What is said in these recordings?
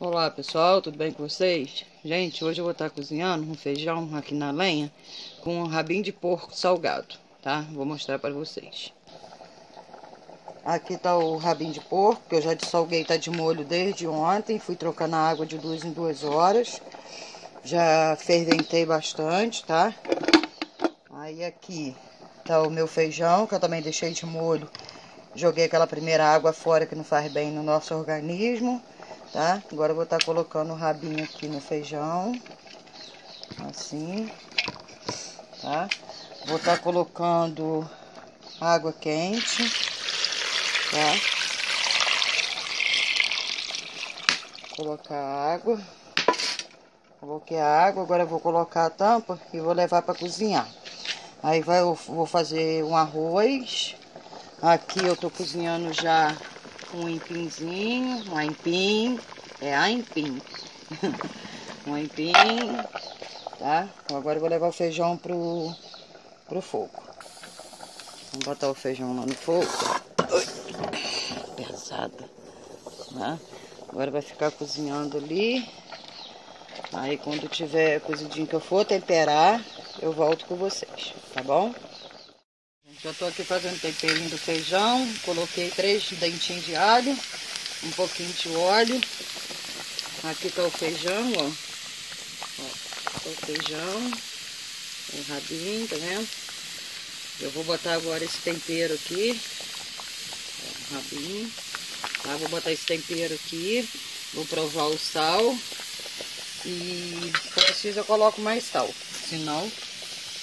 Olá pessoal, tudo bem com vocês? Gente, hoje eu vou estar cozinhando um feijão aqui na lenha com um rabinho de porco salgado, tá? Vou mostrar para vocês. Aqui tá o rabinho de porco, que eu já salguei, tá de molho desde ontem. Fui trocando a água de duas em duas horas. Já ferventei bastante, tá? Aí aqui tá o meu feijão, que eu também deixei de molho. Joguei aquela primeira água fora que não faz bem no nosso organismo tá? Agora eu vou estar tá colocando o rabinho aqui no feijão, assim, tá? Vou estar tá colocando água quente, tá? Colocar água. Coloquei a água, agora eu vou colocar a tampa e vou levar para cozinhar. Aí vai, eu vou fazer um arroz. Aqui eu tô cozinhando já um empinzinho, um aipim, é aipim, um aipim, tá? Agora eu vou levar o feijão pro, pro fogo. Vamos botar o feijão lá no fogo. pesada, tá? Agora vai ficar cozinhando ali. Aí quando tiver cozidinho que eu for temperar, eu volto com vocês, tá bom? Já tô aqui fazendo temperinho do feijão. Coloquei três dentinhos de alho, um pouquinho de óleo. Aqui tá o feijão, ó. ó tá o feijão, o rabinho, tá vendo? Eu vou botar agora esse tempero aqui. Ó, rabinho. Tá? Vou botar esse tempero aqui. Vou provar o sal. E se preciso eu coloco mais sal. Senão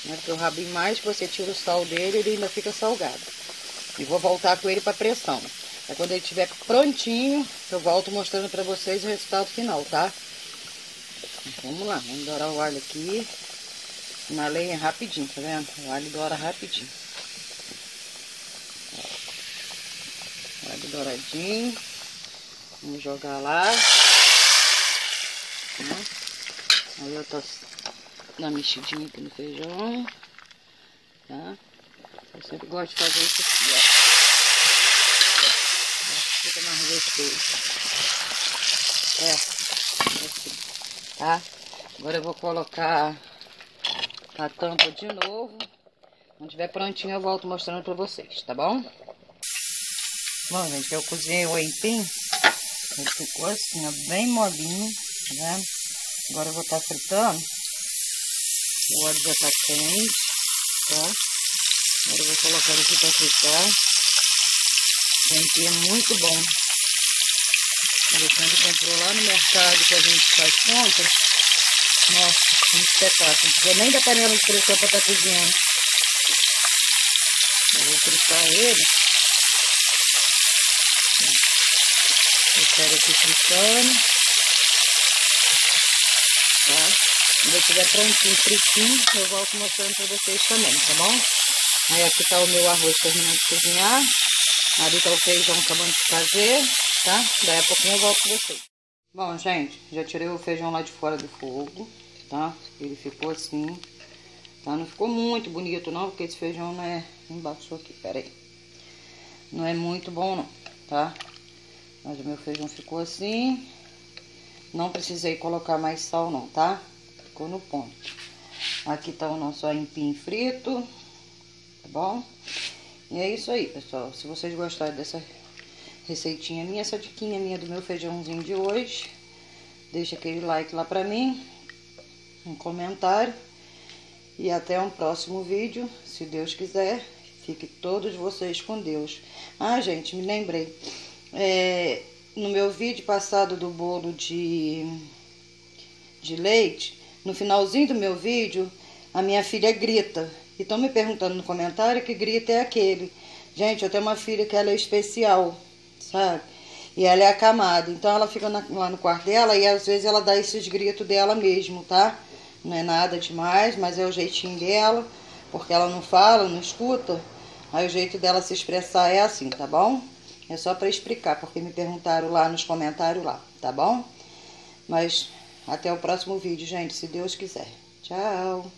né? Porque o rabinho mais que você tira o sal dele, ele ainda fica salgado. E vou voltar com ele para pressão. É quando ele estiver prontinho, eu volto mostrando para vocês o resultado final, tá? Vamos lá, vamos dourar o alho aqui. Na lenha rapidinho, tá vendo? O alho doura rapidinho. O alho douradinho. Vamos jogar lá. Aí eu tô Dá uma mexidinha aqui no feijão. Tá? Eu sempre gosto de fazer isso aqui, ó. Fica mais gostoso. É, assim, tá? Agora eu vou colocar a tampa de novo. Quando tiver prontinho eu volto mostrando pra vocês, tá bom? Bom, gente, eu cozinhei o empim. Ele ficou assim, ó, bem molinho, tá vendo? Agora eu vou estar tá fritando. O óleo já está quente, tá? Agora eu vou colocar aqui para fritar. Gente, é muito bom. O Alexandre comprou lá no mercado que a gente faz compra. Nossa, um espetáculo. Não precisa nem da panela de pressão para estar tá cozinhando. Eu vou fritar ele. Eu quero aqui fritando. Tá? Quando estiver prontinho, fritinho, eu volto mostrando para vocês também, tá bom? Aí aqui tá o meu arroz terminando de cozinhar. Ali tá o feijão acabando de fazer, tá? Daí a pouquinho eu volto com vocês. Bom, gente, já tirei o feijão lá de fora do fogo, tá? Ele ficou assim, tá? Não ficou muito bonito não, porque esse feijão não é... Embaixo aqui, pera aí. Não é muito bom não, tá? Mas o meu feijão ficou assim. Não precisei colocar mais sal não, tá? Ficou no ponto. Aqui tá o nosso aipim frito, tá bom? E é isso aí, pessoal. Se vocês gostarem dessa receitinha minha, essa diquinha minha do meu feijãozinho de hoje, deixa aquele like lá pra mim, um comentário. E até um próximo vídeo, se Deus quiser. Fique todos vocês com Deus. Ah, gente, me lembrei. É, no meu vídeo passado do bolo de, de leite, no finalzinho do meu vídeo, a minha filha grita. E estão me perguntando no comentário que grita é aquele. Gente, eu tenho uma filha que ela é especial, sabe? E ela é acamada. Então ela fica na, lá no quarto dela e às vezes ela dá esses gritos dela mesmo, tá? Não é nada demais, mas é o jeitinho dela. Porque ela não fala, não escuta. Aí o jeito dela se expressar é assim, tá bom? É só para explicar, porque me perguntaram lá nos comentários lá, tá bom? Mas até o próximo vídeo, gente, se Deus quiser. Tchau!